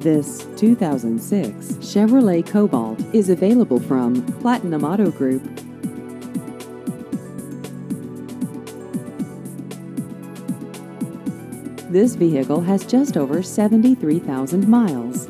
This 2006 Chevrolet Cobalt is available from Platinum Auto Group. This vehicle has just over 73,000 miles.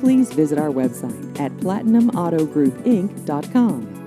Please visit our website at PlatinumAutoGroupInc.com.